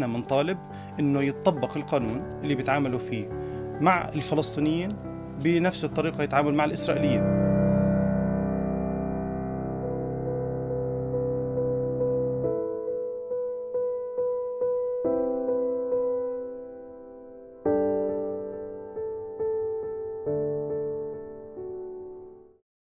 بنطالب إنه يتطبق القانون اللي بيتعاملوا فيه مع الفلسطينيين بنفس الطريقة يتعامل مع الإسرائيليين.